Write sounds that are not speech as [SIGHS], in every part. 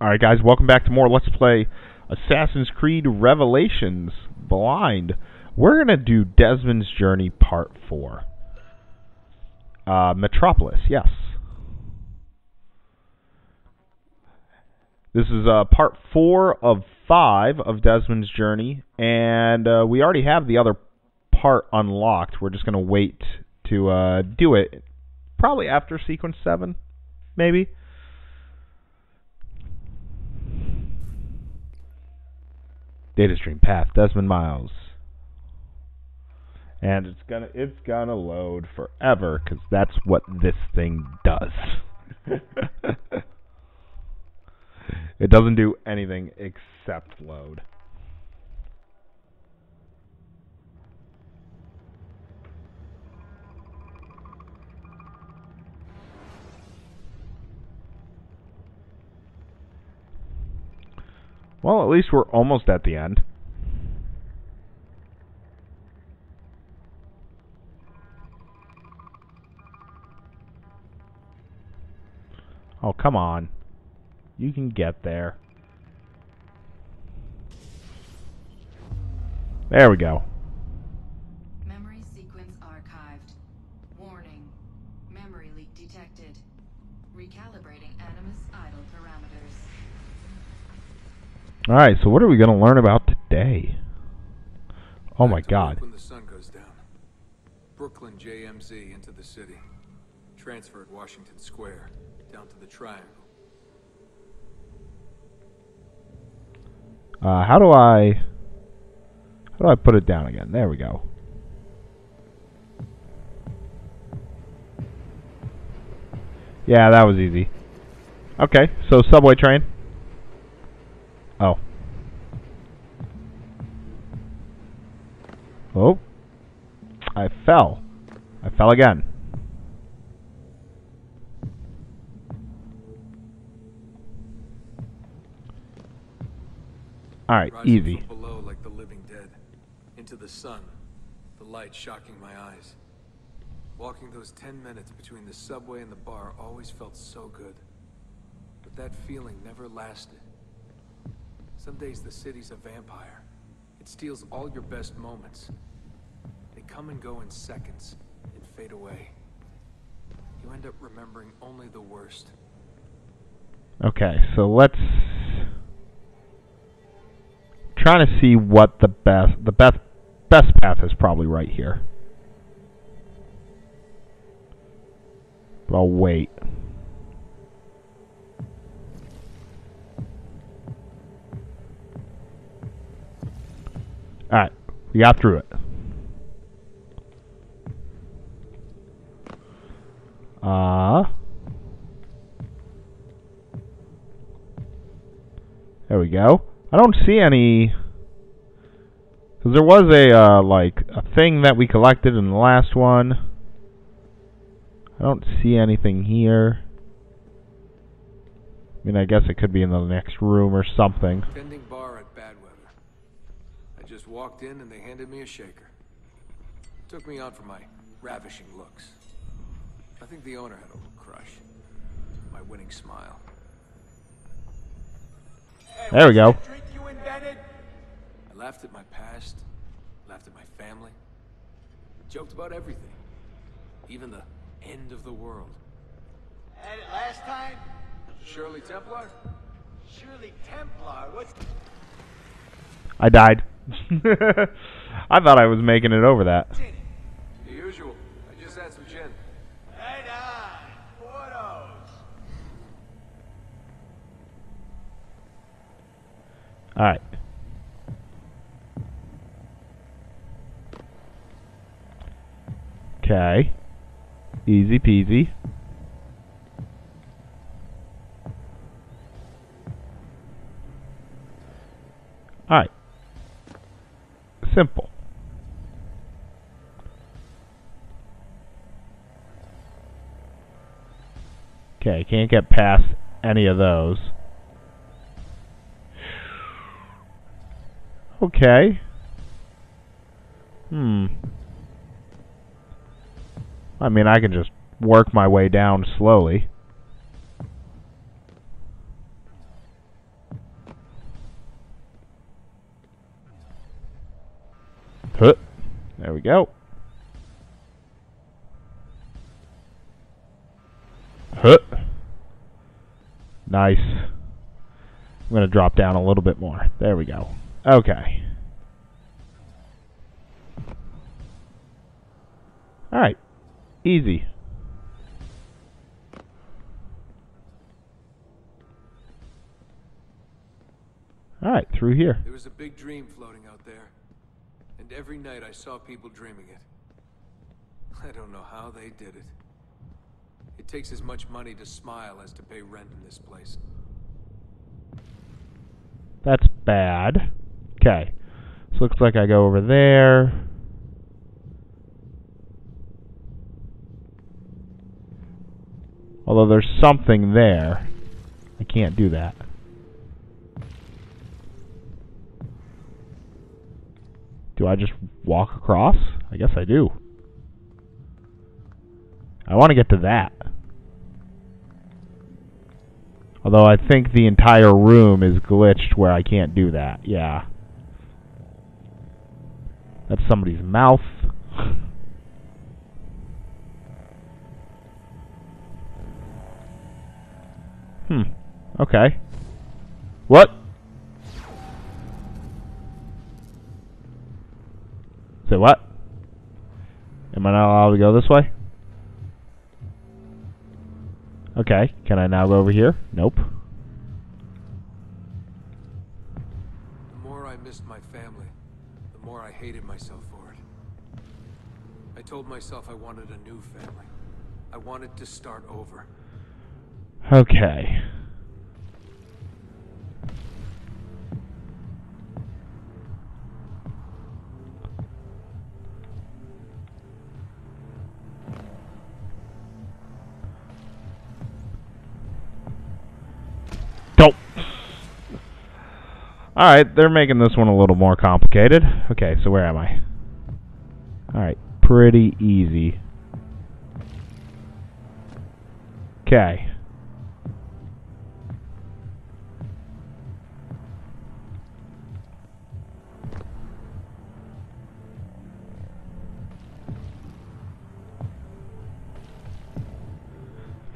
Alright guys, welcome back to more Let's Play Assassin's Creed Revelations Blind. We're going to do Desmond's Journey Part 4. Uh, Metropolis, yes. This is uh, Part 4 of 5 of Desmond's Journey, and uh, we already have the other part unlocked. We're just going to wait to uh, do it probably after Sequence 7, maybe. Data stream path, Desmond Miles. And it's gonna it's gonna load forever because that's what this thing does. [LAUGHS] [LAUGHS] it doesn't do anything except load. Well, at least we're almost at the end. Oh, come on. You can get there. There we go. Alright, so what are we going to learn about today? Oh my Back to work god. When the sun goes down. Brooklyn JMZ into the city. Transferred Washington Square down to the Triangle. Uh, how do I... How do I put it down again? There we go. Yeah, that was easy. Okay, so subway train. Oh. I fell. I fell again. Alright, easy. below like the living dead. Into the sun. The light shocking my eyes. Walking those ten minutes between the subway and the bar always felt so good. But that feeling never lasted. Some days the city's a vampire. It steals all your best moments. Come and go in seconds and fade away. You end up remembering only the worst. Okay, so let's trying to see what the best the best best path is probably right here. But I'll wait. Alright, we got through it. Go. I don't see any. Because there was a, uh, like, a thing that we collected in the last one. I don't see anything here. I mean, I guess it could be in the next room or something. Tending bar at Badweather. I just walked in and they handed me a shaker. Took me on for my ravishing looks. I think the owner had a little crush. My winning smile. There we go. You invented? I laughed at my past, laughed at my family, joked about everything. Even the end of the world. Had it last time? Shirley Templar? Shirley Templar. What's I died. [LAUGHS] I thought I was making it over that. The usual. I just had some gin. On. Photos. Alright. Okay. Easy peasy. Alright. Simple. Okay, can't get past any of those. Okay. Hmm. I mean, I can just work my way down slowly. Huh. There we go. Huh. Nice. I'm going to drop down a little bit more. There we go. Okay. Alright. Easy. Alright, through here. There was a big dream floating out there. And every night I saw people dreaming it. I don't know how they did it. It takes as much money to smile as to pay rent in this place. That's bad. Okay. So looks like I go over there. Although there's something there. I can't do that. Do I just walk across? I guess I do. I want to get to that. Although I think the entire room is glitched where I can't do that. Yeah. That's somebody's mouth. hmm. Okay. What? Say what? Am I not allowed to go this way? Okay, can I now go over here? Nope. Hated myself for it. I told myself I wanted a new family. I wanted to start over. Okay. Alright, they're making this one a little more complicated. Okay, so where am I? Alright, pretty easy. Okay.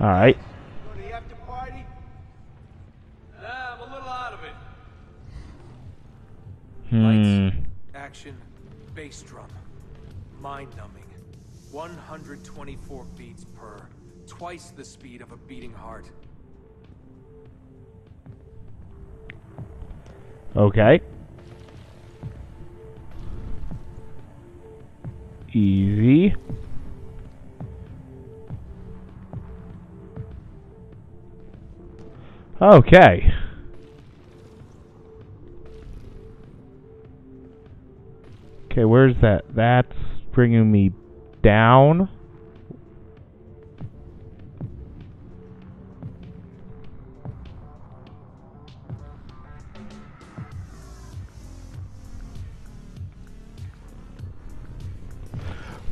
Alright. Ah, I'm a little out of it. Hmm. Action, bass drum, mind numbing. 124 beats per, twice the speed of a beating heart. Okay. Easy. Okay. Okay, where's that? That's bringing me down.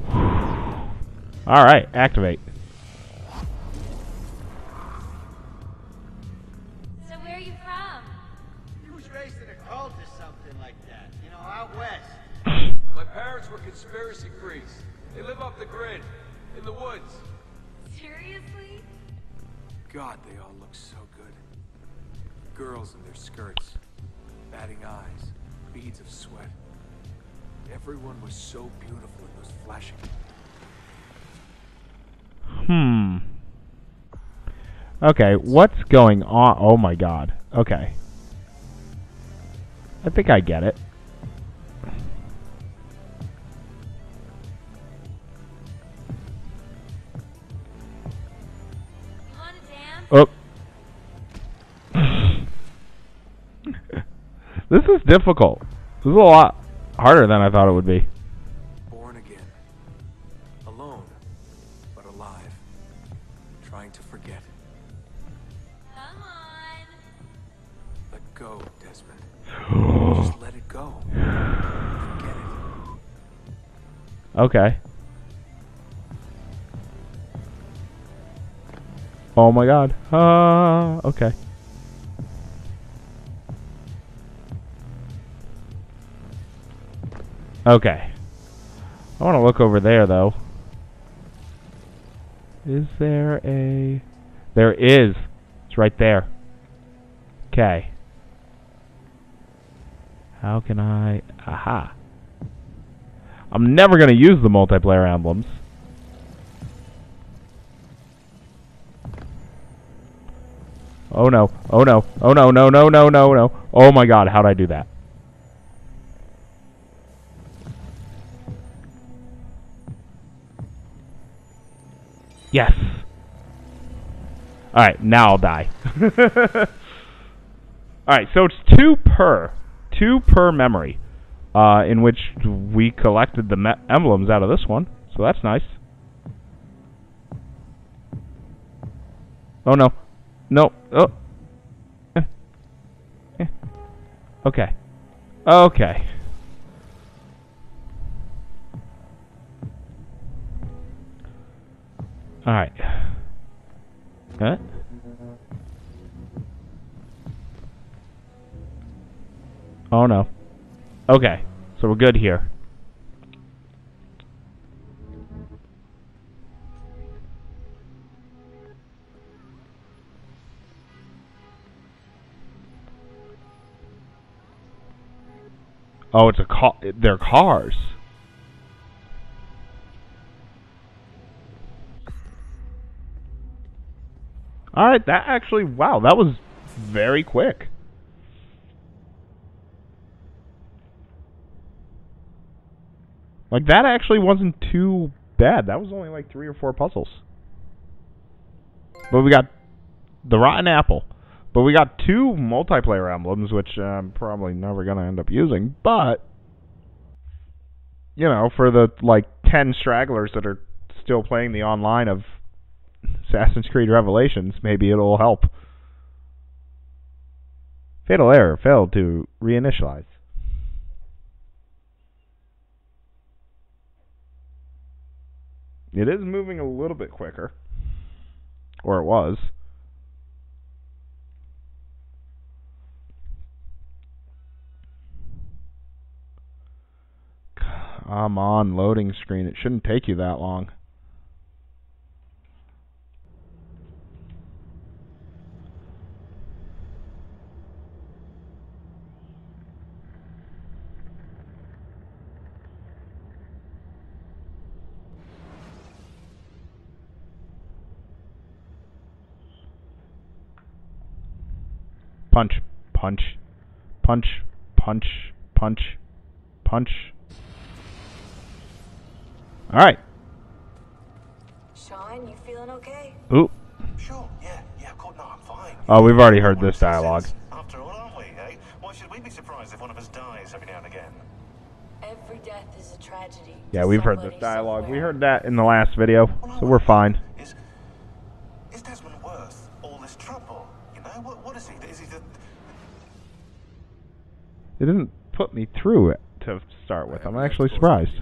[SIGHS] All right, activate. Seriously? God, they all look so good. Girls in their skirts, batting eyes, beads of sweat. Everyone was so beautiful in those flashing. Hmm. Okay, what's going on? Oh my god. Okay. I think I get it. Wanna? Oh. this is difficult. This is a lot harder than I thought it would be. Born again. Alone, but alive. Trying to forget. Come on. Let go, Desmond. [GASPS] Just let it go. Forget it. Okay. Oh my god. Ah, okay. Okay. I want to look over there though. Is there a? There is. It's right there. Okay. How can I? Aha. I'm never gonna use the multiplayer emblems. Oh no. Oh no. Oh no, no, no, no, no, no. Oh my god, how'd I do that? Yes. Alright, now I'll die. [LAUGHS] Alright, so it's two per. Two per memory. Uh, in which we collected the emblems out of this one. So that's nice. Oh no. No. Oh. Eh. Eh. Okay. Okay. Alright. Huh? Oh no. Okay. So we're good here. Oh, it's a car. They're cars. All right, that actually, wow, that was very quick. Like that actually wasn't too bad. That was only like three or four puzzles. But we got the rotten apple. But we got two multiplayer emblems, which I'm probably never gonna end up using. But you know, for the like ten stragglers that are still playing the online of Assassin's Creed Revelations, maybe it'll help. Fatal error failed to reinitialize. It is moving a little bit quicker. Or it was. Come on, loading screen. It shouldn't take you that long. Punch, punch, punch, punch, punch, punch. All right. Sean, you feeling okay? Ooh. Sure, yeah, yeah, of course, no, I'm fine. Oh, we've already heard this dialogue. After all, aren't we, eh? Why should we be surprised if one of us dies every now and again? Every death is a tragedy. Yeah, we've heard this somebody dialogue. We heard that in the last video, Well, so we're fine. Is, is Desmond worth all this trouble? You know, what, what is he? Is he the... It didn't put me through it to start with. I'm actually surprised.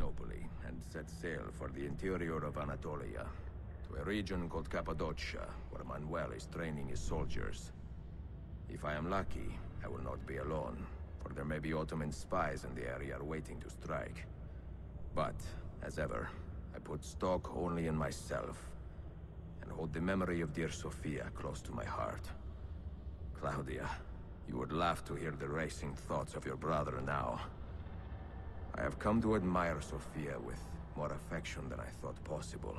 Interior of Anatolia, to a region called Cappadocia, where Manuel is training his soldiers. If I am lucky, I will not be alone, for there may be Ottoman spies in the area waiting to strike. But, as ever, I put stock only in myself, and hold the memory of dear Sophia close to my heart. Claudia, you would laugh to hear the racing thoughts of your brother now. I have come to admire Sophia with more affection than I thought possible.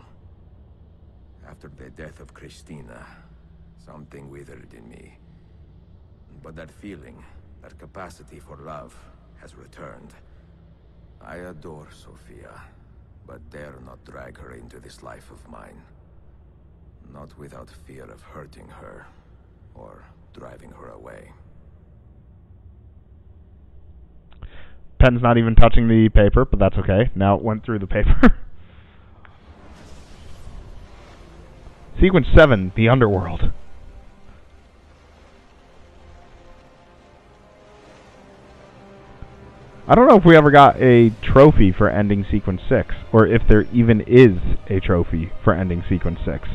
After the death of Christina, something withered in me. But that feeling, that capacity for love, has returned. I adore Sophia, but dare not drag her into this life of mine. Not without fear of hurting her, or driving her away. Pen's not even touching the paper, but that's okay. Now it went through the paper. [LAUGHS] Sequence 7, The Underworld. I don't know if we ever got a trophy for ending Sequence 6, or if there even is a trophy for ending Sequence 6.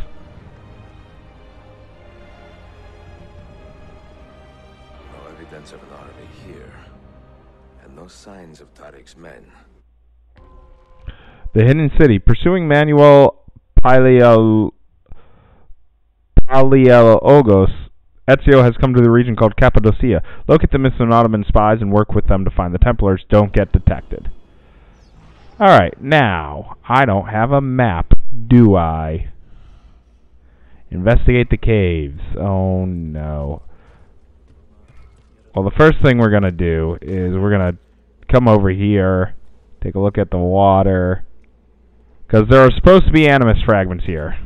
Signs of Tarik's men. The Hidden City. Pursuing Manuel Paleo Palaiologos, Ezio has come to the region called Cappadocia. Locate the missing Ottoman spies and work with them to find the Templars. Don't get detected. Alright, now, I don't have a map, do I? Investigate the caves. Oh no. Well, the first thing we're going to do is we're going to come over here, take a look at the water, because there are supposed to be animus fragments here.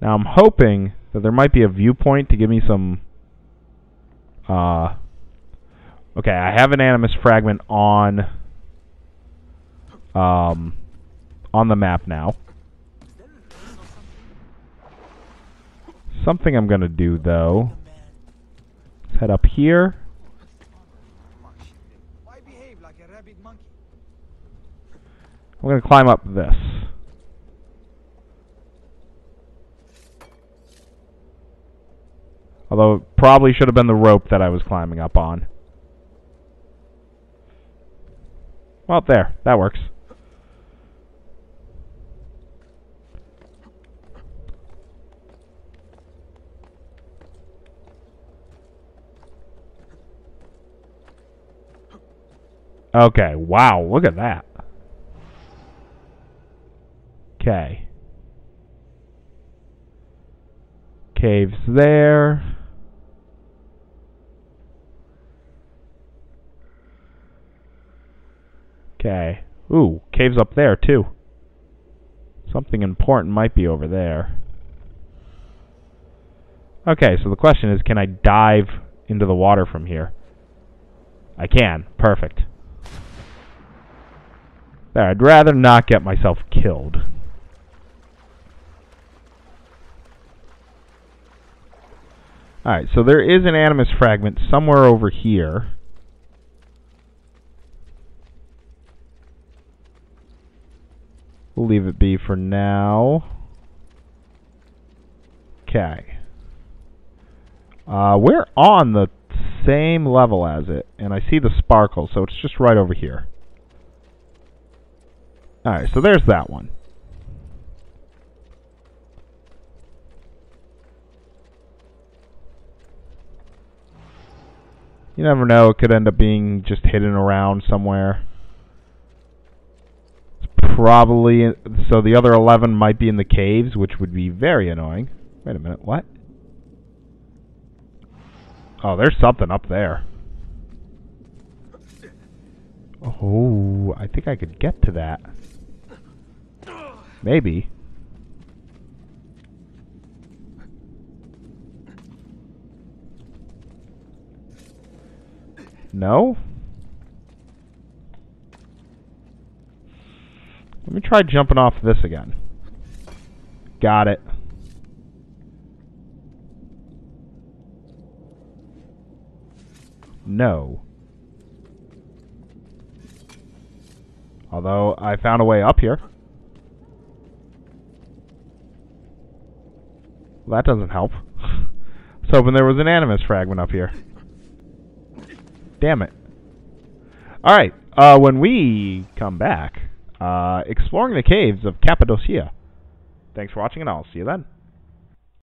Now I'm hoping that there might be a viewpoint to give me some. Uh, okay, I have an animus fragment on. Um, on the map now. Something I'm gonna do though. Head up here. Monkey? I'm gonna climb up this. Although it probably should have been the rope that I was climbing up on. Well, there. That works. Okay, wow, look at that. Okay. Caves there. Okay. Ooh, caves up there too. Something important might be over there. Okay, so the question is can I dive into the water from here? I can. Perfect. There, I'd rather not get myself killed. Alright, so there is an animus fragment somewhere over here. We'll leave it be for now. Okay. Uh, we're on the same level as it, and I see the sparkle, so it's just right over here. Alright, so there's that one. You never know, it could end up being just hidden around somewhere. It's probably, so the other 11 might be in the caves, which would be very annoying. Wait a minute, what? Oh, there's something up there. Oh, I think I could get to that. Maybe. No? Let me try jumping off this again. Got it. No. Although I found a way up here. Well, that doesn't help. I was hoping there was an animus fragment up here. Damn it. Alright, uh, when we come back, uh, exploring the caves of Cappadocia. Thanks for watching, and I'll see you then.